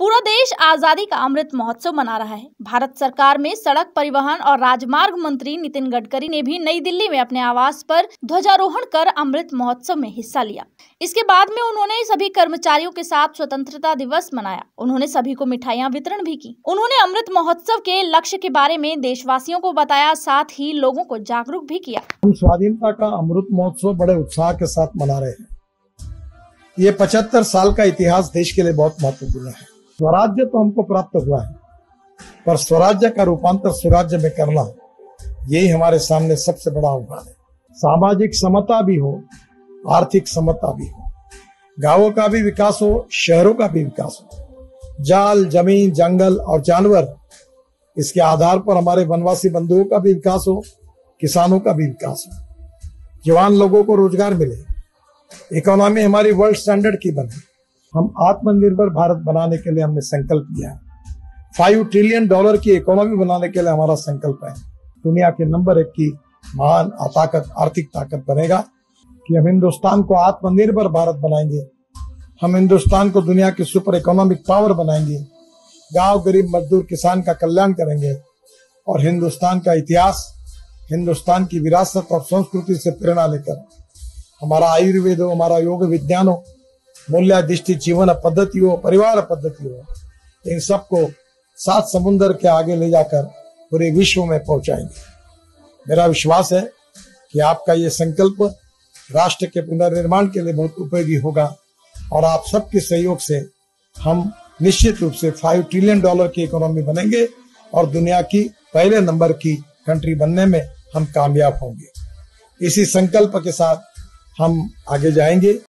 पूरा देश आज़ादी का अमृत महोत्सव मना रहा है। भारत सरकार में सड़क परिवहन और राजमार्ग मंत्री नितिन गडकरी ने भी नई दिल्ली में अपने आवास पर ध्वजारोहण कर अमृत महोत्सव में हिस्सा लिया। इसके बाद में उन्होंने सभी कर्मचारियों के साथ स्वतंत्रता दिवस मनाया। उन्होंने सभी को मिठाइयाँ वितरण भी की। उन्होंने अमृत महोत्सव के लक्ष्य के बारे में देशवासियों को बताया, साथ ही लोगों को जागरूक भी किया। हम स्वाधीनता का अमृत महोत्सव बड़े उत्साह के साथ मना रहे हैं। ये पचहत्तर साल का इतिहास देश के लिए बहुत महत्वपूर्ण है। स्वराज्य तो हमको प्राप्त हुआ है, पर स्वराज्य का रूपांतर स्वराज्य में करना यही हमारे सामने सबसे बड़ा आह्वान है। सामाजिक समता भी हो, आर्थिक समता भी हो, गाँवों का भी विकास हो, शहरों का भी विकास हो, जाल, ज़मीन, जंगल और जानवर, इसके आधार पर हमारे वनवासी बंधुओं का भी विकास हो, किसानों का भी विकास हो। जवान लोगों को रोज़गार मिले, इकोनॉमी हमारी वर्ल्ड स्टैंडर्ड की बने हम आत्मनिर्भर भारत बनाने के लिए हमने संकल्प लिया है। फाइव ट्रिलियन डॉलर की इकोनॉमी बनाने के लिए हमारा संकल्प है। दुनिया के नंबर एक की महान ताकत आर्थिक ताकत बनेगा कि हम हिंदुस्तान को आत्मनिर्भर भारत बनाएँगे। हम हिंदुस्तान को दुनिया की सुपर इकोनॉमिक पावर बनाएँगे। गाँव गरीब मजदूर किसान का कल्याण करेंगे। और हिंदुस्तान का इतिहास, हिंदुस्तान की विरासत और संस्कृति से प्रेरणा लेकर, हमारा आयुर्वेद हो हमारा योग विज्ञान हो मूल्याधिष्ठित जीवन पद्धति हो परिवार पद्धति हो इन सबको सात समुन्दर के आगे ले जाकर पूरे विश्व में पहुंचाएँगे। मेरा विश्वास है कि आपका ये संकल्प राष्ट्र के पुनर्निर्माण के लिए बहुत उपयोगी होगा और आप सबके सहयोग से हम निश्चित रूप से फाइव ट्रिलियन डॉलर की इकोनॉमी बनेंगे और दुनिया की पहले नंबर की कंट्री बनने में हम कामयाब होंगे। इसी संकल्प के साथ हम आगे जाएँगे।